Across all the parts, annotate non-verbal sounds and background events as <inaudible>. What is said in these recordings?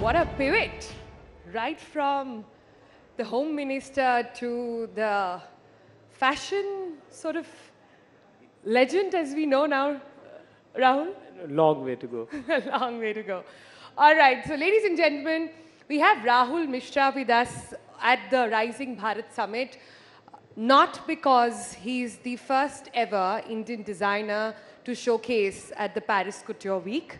what a pivot, right from the home minister to the fashion sort of legend as we know now, Rahul. Long way to go. a <laughs> long way to go. All right, so ladies and gentlemen, we have Rahul Mishra with us at the Rising Bharat Summit, not because he's the first ever Indian designer to showcase at the Paris Couture Week,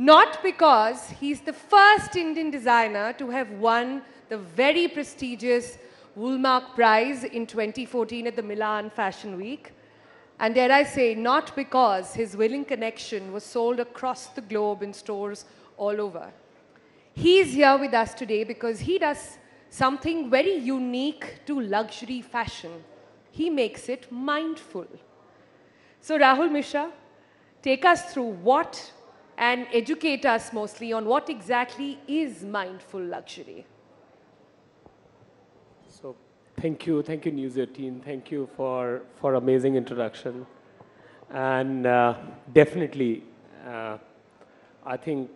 not because he's the first Indian designer to have won the very prestigious Woolmark Prize in 2014 at the Milan Fashion Week, and dare I say, not because his willing connection was sold across the globe in stores all over. He's here with us today because he does something very unique to luxury fashion. He makes it mindful. So, Rahul Mishra, take us through what and educate us mostly on what exactly is mindful luxury. So thank you, thank you News 18, thank you for, for amazing introduction. And uh, definitely, uh, I think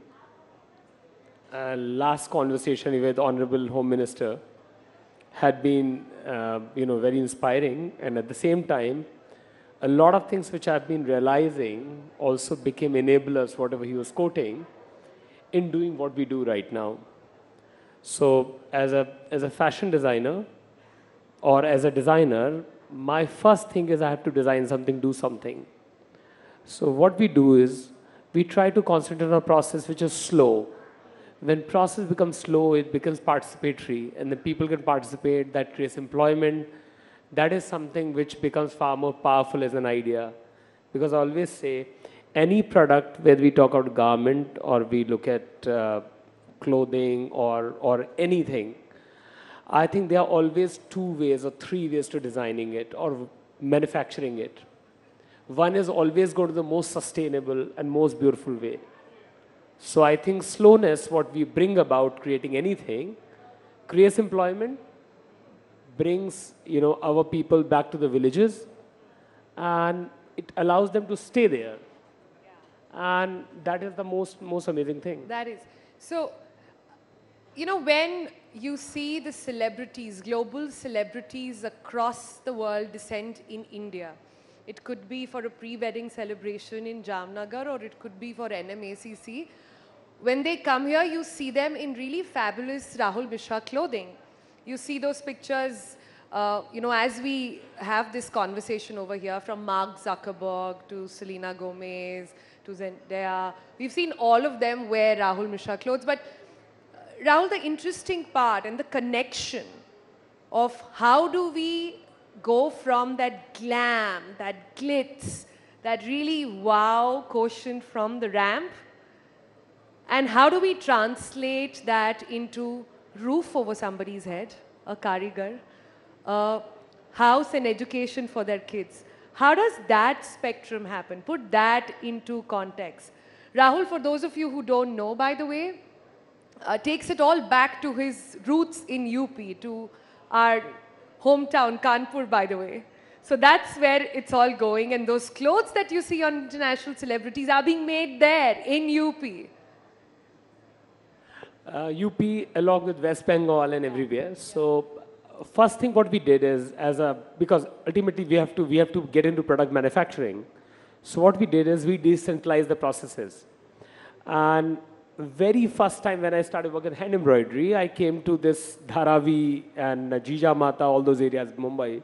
uh, last conversation with Honorable Home Minister had been, uh, you know, very inspiring. And at the same time, a lot of things which I've been realizing also became enablers, whatever he was quoting, in doing what we do right now. So as a, as a fashion designer or as a designer, my first thing is I have to design something, do something. So what we do is we try to concentrate on a process which is slow. When process becomes slow, it becomes participatory and the people can participate, that creates employment. That is something which becomes far more powerful as an idea. Because I always say, any product, whether we talk about garment or we look at uh, clothing or, or anything, I think there are always two ways or three ways to designing it or manufacturing it. One is always go to the most sustainable and most beautiful way. So I think slowness, what we bring about creating anything, creates employment, brings you know our people back to the villages, and it allows them to stay there. And that is the most most amazing thing. That is. So, you know, when you see the celebrities, global celebrities across the world descend in India, it could be for a pre-wedding celebration in Jamnagar or it could be for NMACC. When they come here, you see them in really fabulous Rahul Mishra clothing. You see those pictures, uh, you know, as we have this conversation over here from Mark Zuckerberg to Selena Gomez to Zendaya. We've seen all of them wear Rahul Mishra clothes, but uh, Rahul, the interesting part and the connection of how do we go from that glam, that glitz, that really wow quotient from the ramp, and how do we translate that into roof over somebody's head, a karigar, a house and education for their kids? How does that spectrum happen? Put that into context. Rahul, for those of you who don't know, by the way, uh, takes it all back to his roots in UP, to our hometown, Kanpur, by the way. So that's where it's all going. And those clothes that you see on international celebrities are being made there in UP. Uh, UP along with West Bengal and everywhere. So first thing what we did is as a, because ultimately we have to, we have to get into product manufacturing. So what we did is we decentralized the processes. And very first time when I started working hand embroidery, I came to this Dharavi and Jija Mata, all those areas, Mumbai.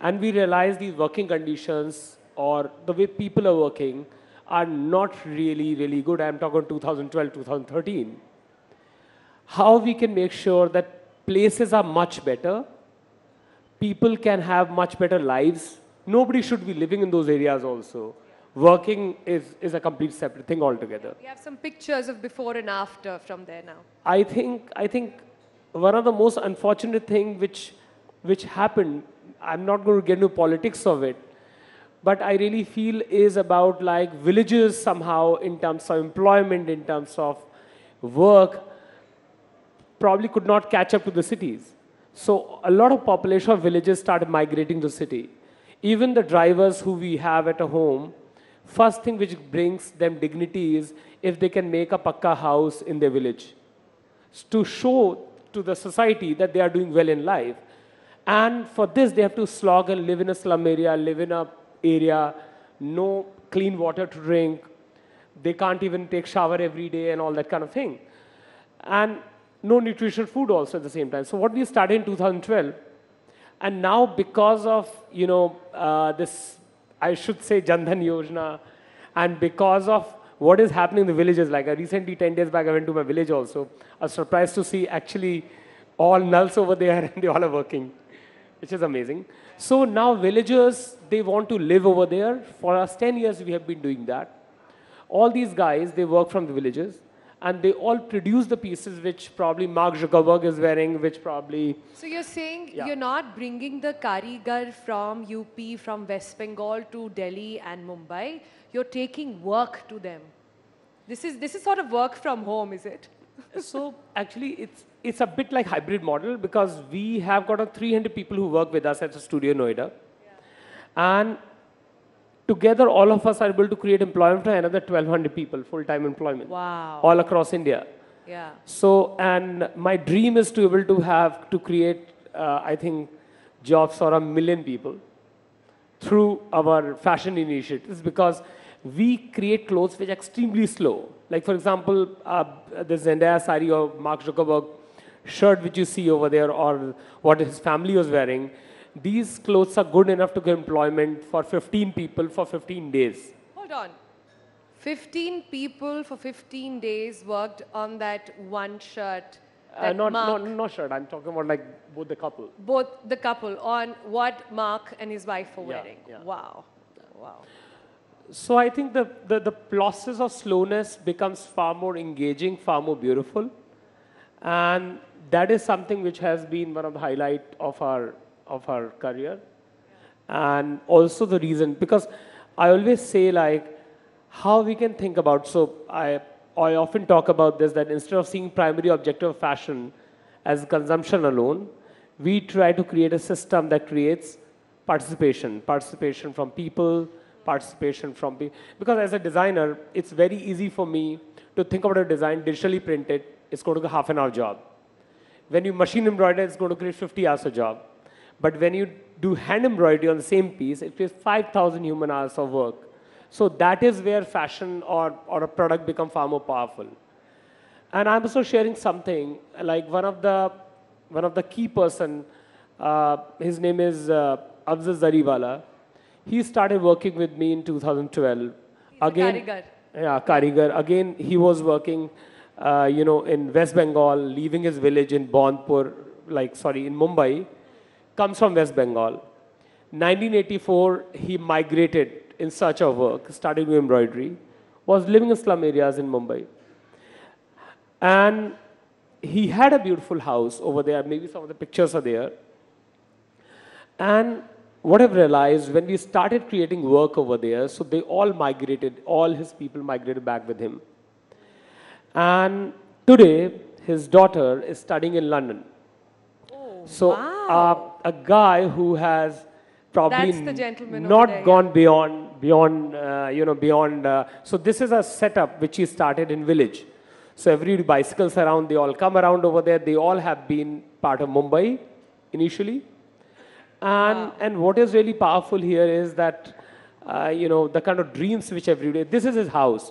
And we realized these working conditions or the way people are working are not really, really good. I'm talking 2012, 2013. How we can make sure that places are much better, people can have much better lives. Nobody should be living in those areas also working is, is a complete separate thing altogether. We have some pictures of before and after from there now. I think, I think one of the most unfortunate thing which, which happened, I'm not going to get into politics of it, but I really feel is about like villages somehow in terms of employment, in terms of work, probably could not catch up to the cities. So a lot of population of villages started migrating to city. Even the drivers who we have at a home, first thing which brings them dignity is if they can make a pakka house in their village to show to the society that they are doing well in life. And for this, they have to slog and live in a slum area, live in a area, no clean water to drink. They can't even take shower every day and all that kind of thing. And no nutritional food also at the same time. So what we started in 2012, and now because of, you know, uh, this, I should say Jandhan Yojana, and because of what is happening in the villages. Like I recently, 10 days back, I went to my village also. I was surprised to see actually all nulls over there <laughs> and they all are working, which is amazing. So now villagers, they want to live over there. For us 10 years, we have been doing that. All these guys, they work from the villages and they all produce the pieces which probably Mark Zuckerberg is wearing, which probably... So you're saying Yeah. you're not bringing the karigar from UP, from West Bengal to Delhi and Mumbai. You're taking work to them. This is, this is sort of work from home, is it? <laughs> so actually, it's, it's a bit like hybrid model because we have got a 300 people who work with us at the studio Noida. And together, all of us are able to create employment for another 1,200 people, full-time employment. Wow. All across India. Yeah. So, and my dream is to be able to have, to create, uh, I think, jobs for a million people through our fashion initiatives because we create clothes which are extremely slow. Like, for example, uh, the Zendaya sari or Mark Zuckerberg shirt which you see over there or what his family was wearing, these clothes are good enough to get employment for 15 people for 15 days. Hold on. 15 people for 15 days worked on that one shirt. Uh, not, Mark, not, not shirt, I'm talking about like both the couple. both the couple on what Mark and his wife were Yeah, wearing. yeah. Wow. Wow. So I think the, the, the process of slowness becomes far more engaging, far more beautiful. And that is something which has been one of the highlight of our, of our career. And also the reason, because I always say like, how we can think about, so I, I often talk about this, that instead of seeing primary objective of fashion as consumption alone, we try to create a system that creates participation, participation from people, participation from people. Because as a designer, it's very easy for me to think about a design digitally printed, it's going to be half an hour job. When you machine embroider, it's going to create 50 hours a job. But when you do hand embroidery on the same piece, it creates 5,000 human hours of work. So that is where fashion or, or a product become far more powerful. And I'm also sharing something like one of the one of the key person. Uh, his name is uh, Afzal Zariwala. He started working with me in 2012. a karigar. Yeah, Karigar. Again, he was working, uh, you know, in West Bengal, leaving his village in Bonpur, like sorry, in Mumbai. Comes from West Bengal. 1984, he migrated in search of work, started doing embroidery. Was living in slum areas in Mumbai. And he had a beautiful house over there. Maybe some of the pictures are there. And what I've realized when we started creating work over there, so they all migrated, all his people migrated back with him. And today, his daughter is studying in London. so wow. uh, a guy who has probably That's the gentleman not there, yeah. gone beyond beyond uh, you know beyond. Uh, so this is a setup which he started in village. So every bicycles around, they all come around over there. They all have been part of Mumbai initially. And, and what is really powerful here is that, uh, you know, the kind of dreams which every day, this is his house,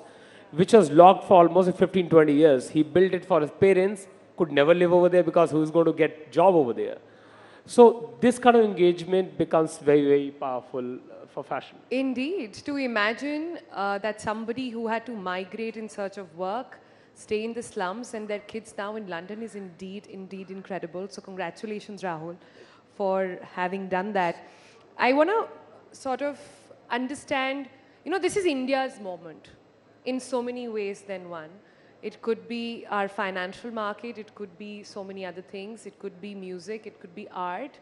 which was locked for almost 15, 20 years. He built it for his parents, could never live over there because who's going to get job over there? So this kind of engagement becomes very, very powerful uh, for fashion. Indeed. To imagine uh, that somebody who had to migrate in search of work, stay in the slums, and their kids now in London is indeed, indeed incredible. So, congratulations, Rahul, for having done that. I want to sort of understand you know, this is India's moment in so many ways than one. It could be our financial market, it could be so many other things, it could be music, it could be art,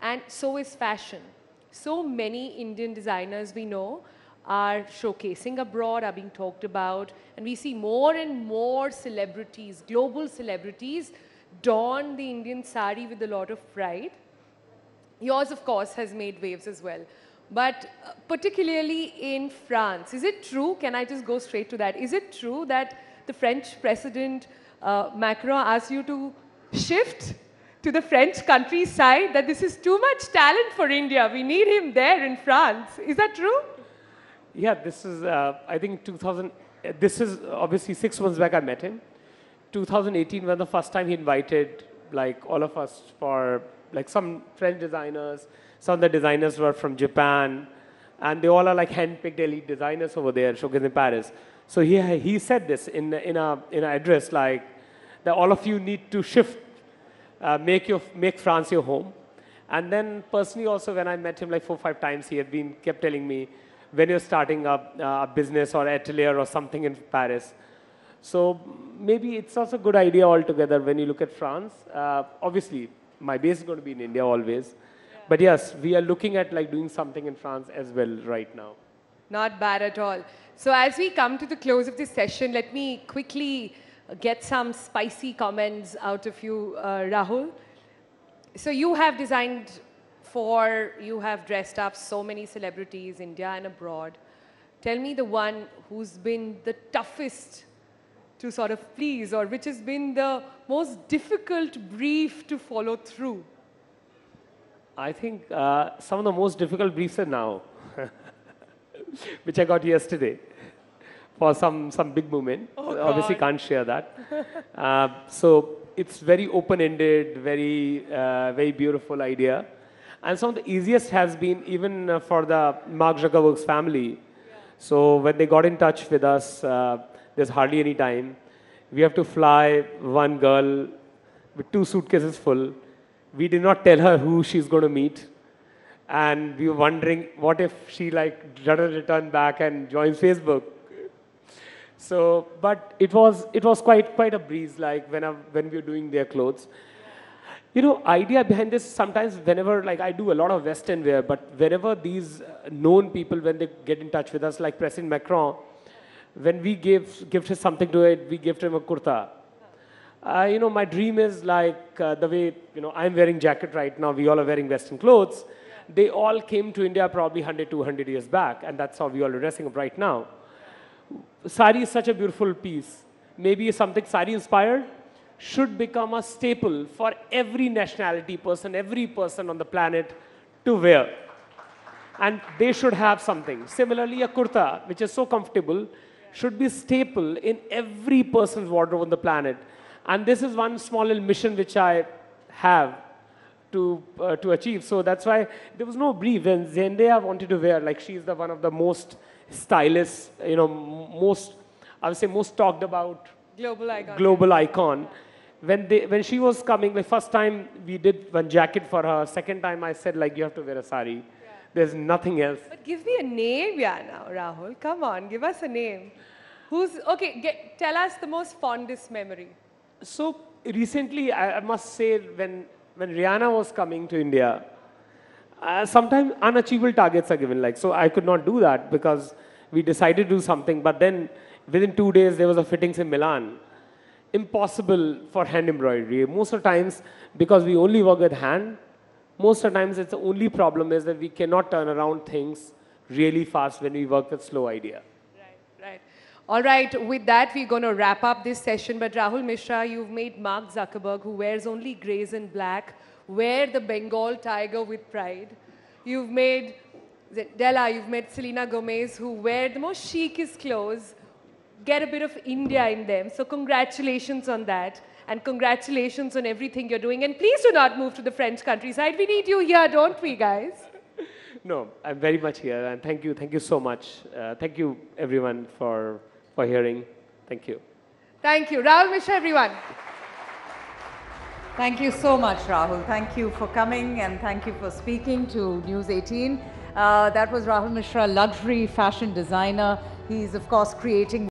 and so is fashion. So many Indian designers we know are showcasing abroad, are being talked about, and we see more and more celebrities, global celebrities, don the Indian sari with a lot of pride. Yours, of course, has made waves as well. but uh, particularly in France. Is it true? Can I just go straight to that? Is it true that the French president uh, Macron asked you to shift to the French countryside? That this is too much talent for India. We need him there in France. Is that true? Yeah, this is, uh, I think 2000, uh, this is obviously six months back I met him. 2018 was the first time he invited like all of us for like some French designers, some of the designers were from Japan, and they all are like hand-picked elite designers over there, showcased in Paris. So he, he said this in, in, a, in an address like that all of you need to shift, uh, make, your, make France your home. And then personally also when I met him like four or five times, he had been, kept telling me, when you're starting a, a business or atelier or something in Paris, so maybe it's also a good idea altogether when you look at France. Uh, obviously, my base is going to be in India always. Yeah. But yes, we are looking at like doing something in France as well right now. Not bad at all. So as we come to the close of this session, let me quickly get some spicy comments out of you, uh, Rahul. So you have designed for, you have dressed up so many celebrities, India and abroad. Tell me the one who's been the toughest to sort of please or which has been the most difficult brief to follow through? I think uh, some of the most difficult briefs are now, <laughs> <laughs> which I got yesterday for some, some big movement. Oh Obviously can't share that. <laughs> uh, so it's very open-ended, very, uh, very beautiful idea. And some of the easiest has been even uh, for the Mark Zuckerberg's family. Yeah. So when they got in touch with us, uh, there's hardly any time. We have to fly one girl with two suitcases full. We did not tell her who she's going to meet. And we were wondering, what if she like doesn't return back and joins Facebook? So, but it was, it was quite, quite a breeze, like when, I, when we were doing their clothes. You know, idea behind this, sometimes whenever, like I do a lot of Western wear, but whenever these known people, when they get in touch with us, like President Macron, when we give, gift something to it, we gift him a kurta. Uh, you know, my dream is like uh, the way, you know, I'm wearing jacket right now, we all are wearing Western clothes. They all came to India probably 100, 200 years back, and that's how we are dressing up right now. Sari is such a beautiful piece. Maybe something sari inspired should become a staple for every nationality person, every person on the planet to wear. And they should have something. Similarly, a kurta, which is so comfortable, should be staple in every person's wardrobe on the planet. And this is one small little mission which I have to, uh, to achieve. So that's why there was no brief. When Zendaya wanted to wear, like she's the one of the most stylish, you know, most, I would say most talked about global icon. Global icon. When, they, when she was coming, the first time we did one jacket for her, second time I said like, you have to wear a sari. There's nothing else. But give me a name, yeah, now, Rahul. Come on, give us a name. Who's, okay, get, tell us the most fondest memory. So recently, I, I must say, when, when Rihanna was coming to India, uh, sometimes unachievable targets are given. Like, so I could not do that because we decided to do something, but then within two days, there was a fittings in Milan. Impossible for hand embroidery. Most of the times, because we only work with hand, most of the times it's the only problem is that we cannot turn around things really fast when we work with slow idea. All right, with that, we're going to wrap up this session. But Rahul Mishra, you've made Mark Zuckerberg, who wears only grays and black, wear the Bengal tiger with pride. You've made Della, you've made Selena Gomez, who wear the most chicest clothes, get a bit of India in them. So congratulations on that and congratulations on everything you're doing. And please do not move to the French countryside. We need you here, don't we, guys? <laughs> No, I'm very much here, and thank you, thank you so much. Uh, thank you, everyone, for, for hearing. Thank you. Thank you. Rahul Mishra, everyone. Thank you so much, Rahul. Thank you for coming, and thank you for speaking to News 18. Uh, that was Rahul Mishra, luxury fashion designer. He's, of course, creating